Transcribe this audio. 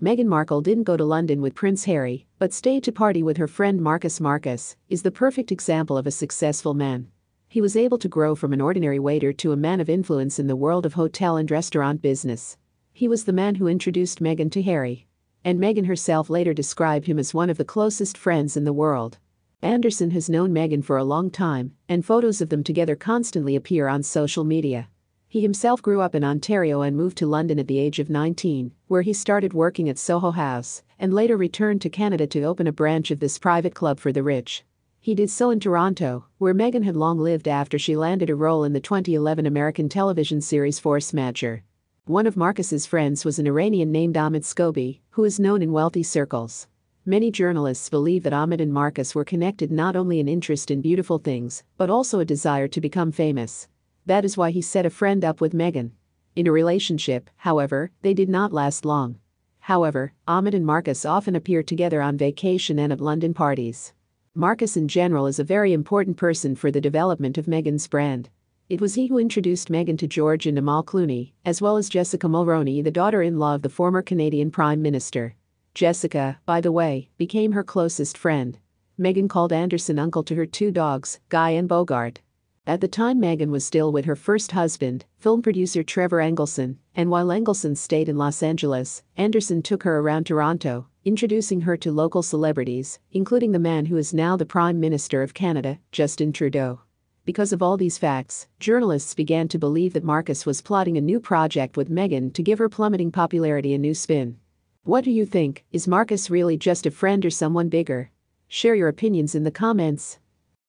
Meghan Markle didn't go to London with Prince Harry, but stayed to party with her friend Marcus Marcus, is the perfect example of a successful man. He was able to grow from an ordinary waiter to a man of influence in the world of hotel and restaurant business. He was the man who introduced Meghan to Harry. And Meghan herself later described him as one of the closest friends in the world. Anderson has known Meghan for a long time, and photos of them together constantly appear on social media. He himself grew up in Ontario and moved to London at the age of 19, where he started working at Soho House and later returned to Canada to open a branch of this private club for the rich. He did so in Toronto, where Meghan had long lived after she landed a role in the 2011 American television series Force Majeure. One of Marcus's friends was an Iranian named Omid Scobie, who is known in wealthy circles. Many journalists believe that Omid and Marcus were connected not only an interest in beautiful things, but also a desire to become famous. That is why he set a friend up with Meghan. In a relationship, however, they did not last long. However, Omid and Marcus often appear together on vacation and at London parties. Marcus in general is a very important person for the development of Meghan's brand. It was he who introduced Meghan to George and Amal Clooney, as well as Jessica Mulroney, the daughter in law of the former Canadian Prime Minister. Jessica, by the way, became her closest friend. Meghan called Anderson uncle to her two dogs, Guy and Bogart. At the time Meghan was still with her first husband, film producer Trevor Engelson, and while Engelson stayed in Los Angeles, Anderson took her around Toronto, introducing her to local celebrities, including the man who is now the Prime Minister of Canada, Justin Trudeau. Because of all these facts, journalists began to believe that Marcus was plotting a new project with Meghan to give her plummeting popularity a new spin. What do you think? Is Marcus really just a friend or someone bigger? Share your opinions in the comments.